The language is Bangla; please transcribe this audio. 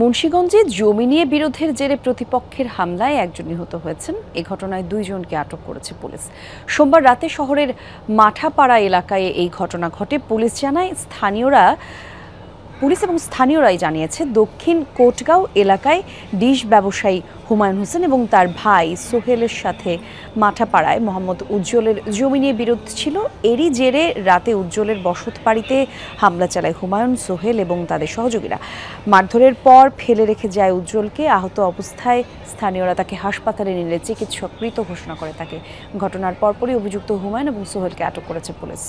মুন্সীগঞ্জে জমি নিয়ে বিরোধের জেরে প্রতিপক্ষের হামলায় একজন নিহত হয়েছেন। এ ঘটনায় দুইজনকে আটক করেছে পুলিশ। সোমবার রাতে শহরের মাঠাপাড়া এলাকায় এই ঘটনা ঘটে। পুলিশ জানায়, স্থানীয়রা পুলিশ এবং স্থানীয়রাই জানিয়েছে, দক্ষিণ কোটগাঁও এলাকায় ডিশ ব্যবসায়ী হুমায়ুন হোসেন এবং তার ভাই সোহেলের সাথে মাঠাপাড়ায় মোহাম্মদ উজ্জ্বলের জমি নিয়ে বিরোধ ছিল। এরই জেরে রাতে উজ্জ্বলের বসত বাড়িতে হামলা চালায় হুমায়ুন, সোহেল এবং তাদের সহযোগীরা। মারধরের পর ফেলে রেখে যায় উজ্জ্বলকে। আহত অবস্থায় স্থানীয়রা তাকে হাসপাতালে নিলে চিকিৎসক মৃত ঘোষণা করে তাকে। ঘটনার পরপরই অভিযুক্ত হুমায়ুন এবং সোহেলকে আটক করেছে পুলিশ।